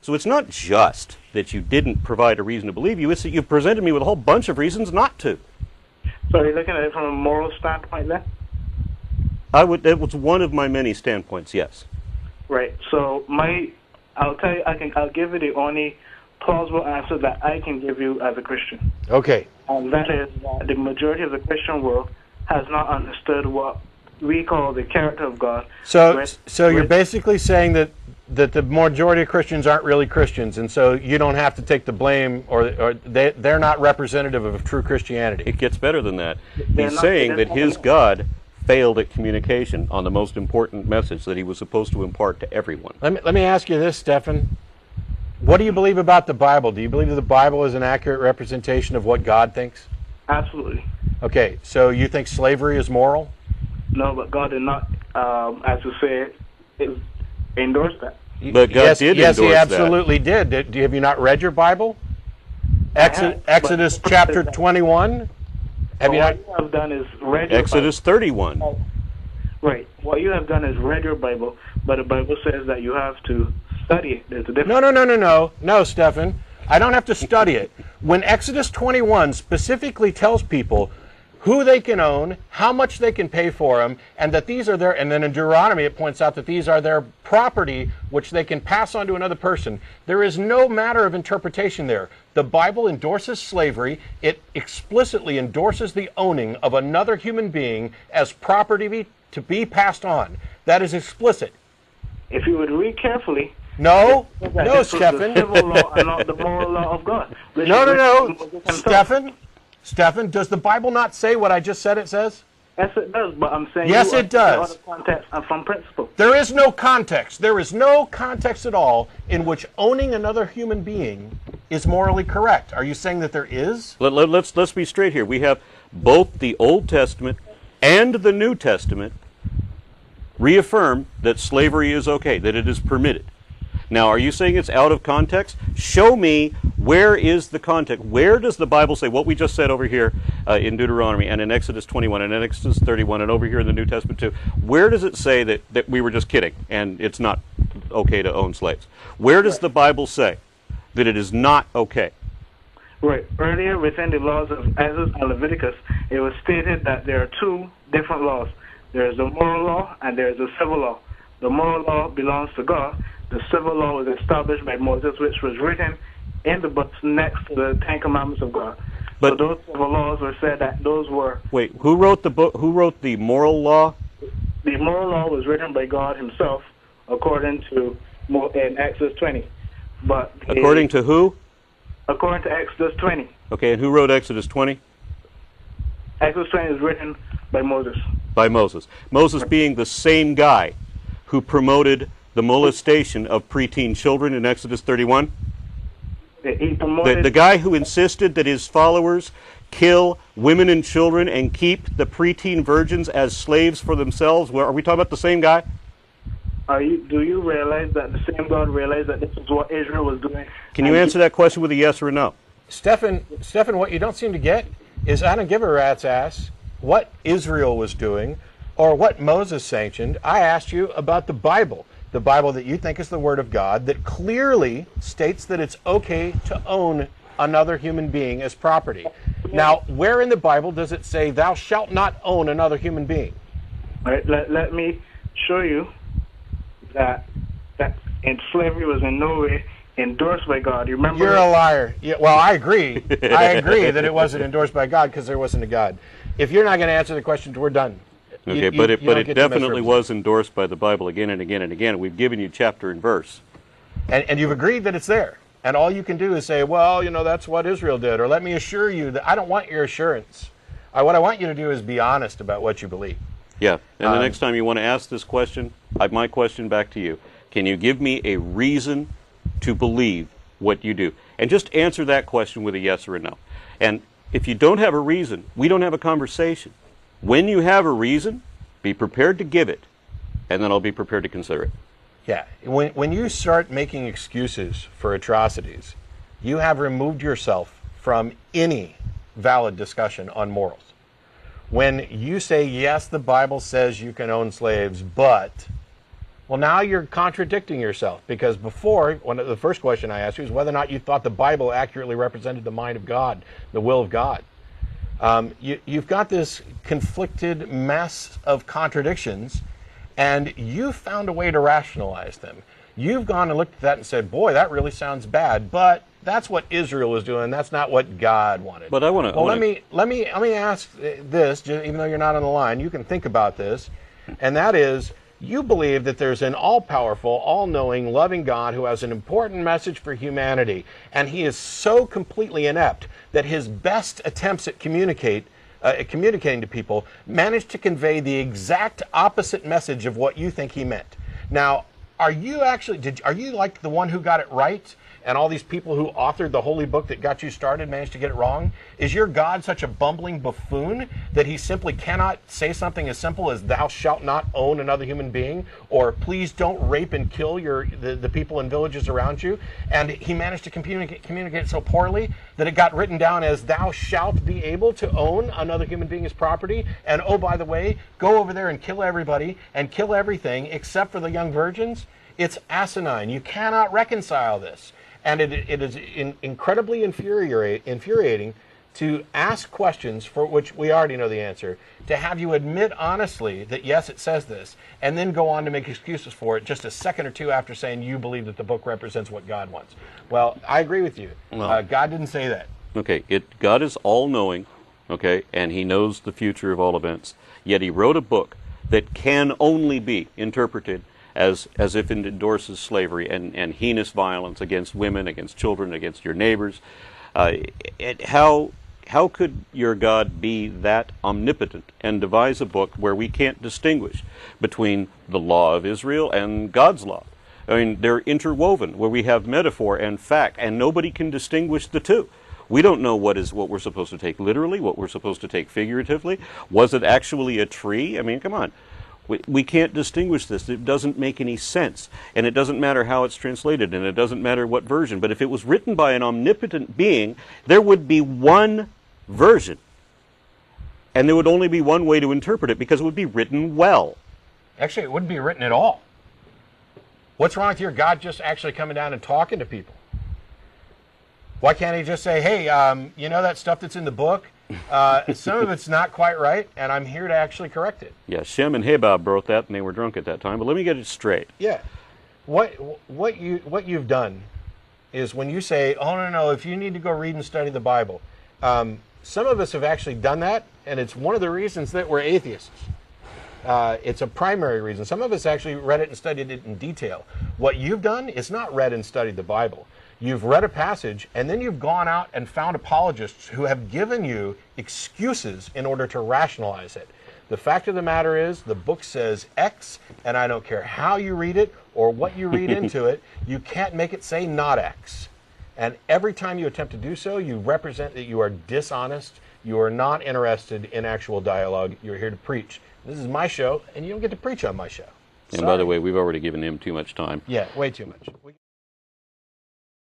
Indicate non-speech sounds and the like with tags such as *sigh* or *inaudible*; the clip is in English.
So it's not just that you didn't provide a reason to believe you, it's that you've presented me with a whole bunch of reasons not to. So you're looking at it from a moral standpoint then? I would that was one of my many standpoints, yes. Right. So my, I'll tell you, I can, I'll give you the only plausible answer that I can give you as a Christian, Okay. and that is that the majority of the Christian world has not understood what we call the character of God. So, which- so you're which- basically saying that that the majority of Christians aren't really Christians, and so you don't have to take the blame, or, or they they're not representative of true Christianity. It gets better than that. They're He's not- saying that his God failed at communication on the most important message that he was supposed to impart to everyone. Let me let me ask you this, Stefan. What do you believe about the Bible? Do you believe that the Bible is an accurate representation of what God thinks? Absolutely. Okay, so you think slavery is moral? No, but God did not, um, as you said, it, endorse that. But God yes, did yes, he endorse that. absolutely did. did. Have you not read your Bible? Exodus, have, Exodus chapter 21. Have But you not? what you have done is read your Exodus 31. Bible. Right. What you have done is read your Bible, but the Bible says that you have to study it. There's a difference. No, no, no, no, no, no, Stefan. I don't have to study it. When Exodus 21 specifically tells people who they can own, how much they can pay for them, and that these are their, and then in Deuteronomy it points out that these are their property which they can pass on to another person. There is no matter of interpretation there. The Bible endorses slavery. It explicitly endorses the owning of another human being as property to be passed on. That is explicit. If you would read carefully, No, no, the Stefan. civil law and not the moral law of God. which No, no, no. Stefan, Stefan, does the Bible not say what I just said it says? Yes, it does, but I'm saying Yes, it does. Out of context and from principle. There is no context. There is no context at all in which owning another human being is morally correct. Are you saying that there is? Let, let, let's, let's be straight here. We have both the Old Testament and the New Testament reaffirm that slavery is okay, that it is permitted. Now, are you saying it's out of context? Show me where is the context. Where does the Bible say what we just said over here uh, in Deuteronomy and in Exodus 21 and in Exodus 31 and over here in the New Testament too? Where does it say that, that we were just kidding and it's not okay to own slaves? Where does the Bible say that it is not okay? Right. Earlier within the laws of Exodus and Leviticus, it was stated that there are two different laws. There is the moral law and there is the civil law. The moral law belongs to God. The civil law was established by Moses, which was written in the books next to the Ten Commandments of God. But- so those civil laws were said that those were Wait, who wrote the book? Who wrote the moral law? the moral law was written by God Himself, according to in Exodus 20. But the- According to who? according to Exodus 20, Okay, and who wrote Exodus 20? Exodus 20 is written by Moses. By Moses. Moses being the same guy who promoted the molestation of preteen children in Exodus 31. The, the guy who insisted that his followers kill women and children and keep the preteen virgins as slaves for themselves. Are we talking about the same guy? Are you, do you realize that the same God realized that this is what Israel was doing? Can you answer that question with a yes or a no? Stefan, Stefan, what you don't seem to get is I don't give a rat's ass what Israel was doing or what Moses sanctioned. I asked you about the Bible, the Bible that you think is the Word of God, that clearly states that it's okay to own another human being as property. Now, where in the Bible does it say, Thou shalt not own another human being? All right, let, let me show you that that and slavery was in no way endorsed by God. You remember? You're a liar. Yeah, well, I agree. I agree that it wasn't endorsed by God because there wasn't a God. If you're not going to answer the questions, we're done. Okay, you- but it, but it definitely was endorsed by the Bible again and again and again. We've given you chapter and verse. And, and you've agreed that it's there. And all you can do is say, well, you know, that's what Israel did. Or let me assure you that I don't want your assurance. I, what I want you to do is be honest about what you believe. Yeah, and the Um, next time you want to ask this question, I, my question back to you: Can you give me a reason to believe what you do? And just answer that question with a yes or a no. And if you don't have a reason, we don't have a conversation. When you have a reason, be prepared to give it, and then I'll be prepared to consider it. Yeah. When, when you start making excuses for atrocities, you have removed yourself from any valid discussion on morals. When you say, yes, the Bible says you can own slaves, but Well, now you're contradicting yourself because before, one of the first question I asked you is whether or not you thought the Bible accurately represented the mind of God, the will of God. Um, you, you've got this conflicted mess of contradictions, and you found a way to rationalize them. You've gone and looked at that and said, "Boy, that really sounds bad," but that's what Israel was doing. That's not what God wanted. But I wanna- Well, let wanna- me let me let me ask this, even though you're not on the line. You can think about this, and that is, you believe that there's an all-powerful, all-knowing, loving God who has an important message for humanity, and He is so completely inept that His best attempts at communicate. Uh, at communicating to people managed to convey the exact opposite message of what you think he meant. Now, are you actually did are you like the one who got it right and all these people who authored the holy book that got you started managed to get it wrong? Is your god such a bumbling buffoon that he simply cannot say something as simple as thou shalt not own another human being or please don't rape and kill your the, the people in villages around you? And he managed to communicate communicate so poorly that it got written down as thou shalt be able to own another human being as property. And oh by the way go over there and kill everybody and kill everything except for the young virgins it's asinine. You cannot reconcile this. And it, it is in, incredibly infuriating to ask questions for which we already know the answer, to have you admit honestly that yes, it says this, and then go on to make excuses for it just a second or two after saying you believe that the book represents what God wants. Well, I agree with you. uh, God didn't say that. Okay, it God is all knowing, okay, and he knows the future of all events. Yet he wrote a book that can only be interpreted as as if it endorses slavery and, and heinous violence against women, against children, against your neighbors. Uh, it, how how could your God be that omnipotent and devise a book where we can't distinguish between the law of Israel and God's law? I mean, they're interwoven, where we have metaphor and fact, and nobody can distinguish the two. We don't know what is what we're supposed to take literally, what we're supposed to take figuratively. Was it actually a tree? I mean, come on. We, we can't distinguish this. It doesn't make any sense. And it doesn't matter how it's translated, and it doesn't matter what version. But if it was written by an omnipotent being, there would be one version. And there would only be one way to interpret it because it would be written well. Actually, it wouldn't be written at all. What's wrong with your God just actually coming down and talking to people? Why can't he just say, hey, um, you know that stuff that's in the book? Uh, some of it's not quite right, and I'm here to actually correct it. Yeah, Shem and Habab wrote that, and they were drunk at that time. But let me get it straight. Yeah. What what you what you've done is when you say, "Oh no, no, if you need to go read and study the Bible," um, some of us have actually done that, and it's one of the reasons that we're atheists. Uh, it's a primary reason. Some of us actually read it and studied it in detail. What you've done is not read and studied the Bible. You've read a passage, and then you've gone out and found apologists who have given you excuses in order to rationalize it. The fact of the matter is, the book says X, and I don't care how you read it or what you read *laughs* into it, you can't make it say not X. And every time you attempt to do so, you represent that you are dishonest, you are not interested in actual dialogue, you're here to preach. This is my show, and you don't get to preach on my show. And by the way, we've already given him too much time. yeah, way too much.